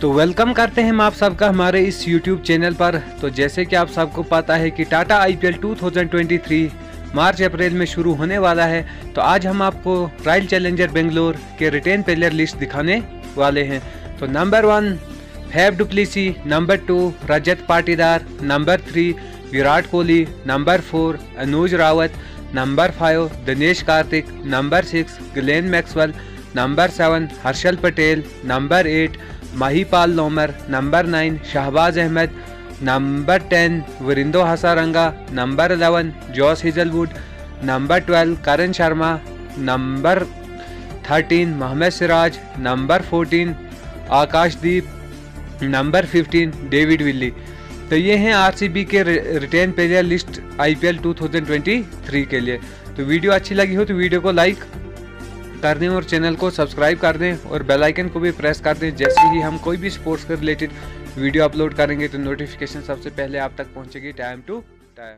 तो वेलकम करते हैं हम आप सबका हमारे इस YouTube चैनल पर। तो जैसे कि आप सबको पता है कि टाटा आईपीएल 2023 मार्च अप्रैल में शुरू होने वाला है। तो आज हम आपको रॉयल चैलेंजर बेंगलोर के रिटेन प्लेयर लिस्ट दिखाने वाले हैं। तो number one Faf du Plessis number two Rajat Patidar number three Virat Kohli number four Anuj Rawat number five Dinesh Karthik number six Glenn Maxwell number seven Harshal Patel, number eight Mahipal Lomror number nine Shahbaz Ahmed, number ten Wanindu Hasaranga, number eleven Josh Hazlewood, number twelve Karan Sharma, number thirteen Mohammed Siraj, number fourteen Akashdeep, number fifteen David Willey. तो ये हैं RCB के retain player list IPL 2023 के लिए। तो video अच्छी लगी हो तो वीडियो को लाइक कर दें और चैनल को सब्सक्राइब कर दें और बेल आइकन को भी प्रेस कर दें। जैसे ही हम कोई भी स्पोर्ट्स के रिलेटेड वीडियो अपलोड करेंगे तो नोटिफिकेशन सबसे पहले आप तक पहुंचेगी। Time to time